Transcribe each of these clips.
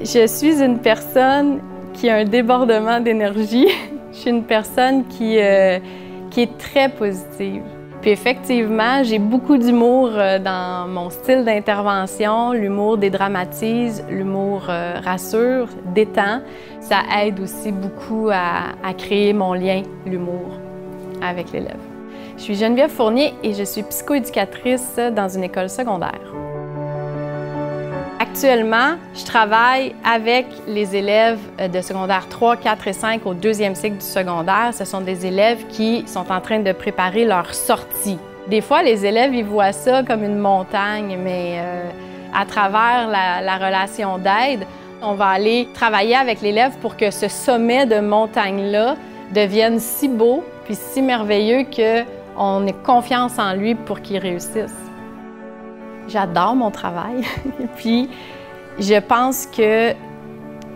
Je suis une personne qui a un débordement d'énergie. Je suis une personne qui, euh, qui est très positive. Puis effectivement, j'ai beaucoup d'humour euh, dans mon style d'intervention. L'humour dédramatise, l'humour euh, rassure, détend. Ça aide aussi beaucoup à, à créer mon lien, l'humour, avec l'élève. Je suis Geneviève Fournier et je suis psychoéducatrice dans une école secondaire. Actuellement, je travaille avec les élèves euh, de secondaire 3, 4 et 5 au deuxième cycle du secondaire. Ce sont des élèves qui sont en train de préparer leur sortie. Des fois, les élèves, ils voient ça comme une montagne, mais euh, à travers la, la relation d'aide, on va aller travailler avec l'élève pour que ce sommet de montagne-là devienne si beau puis si merveilleux qu'on ait confiance en lui pour qu'il réussisse. J'adore mon travail. Puis, je pense que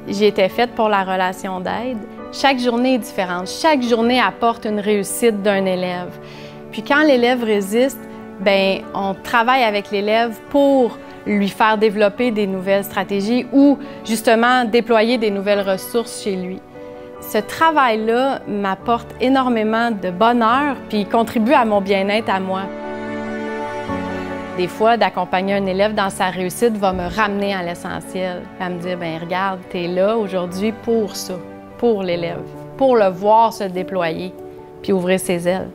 été faite pour la relation d'aide. Chaque journée est différente. Chaque journée apporte une réussite d'un élève. Puis quand l'élève résiste, ben on travaille avec l'élève pour lui faire développer des nouvelles stratégies ou justement déployer des nouvelles ressources chez lui. Ce travail-là m'apporte énormément de bonheur puis contribue à mon bien-être à moi. Des fois, d'accompagner un élève dans sa réussite va me ramener à l'essentiel, à me dire, ben regarde, tu es là aujourd'hui pour ça, pour l'élève, pour le voir se déployer, puis ouvrir ses ailes.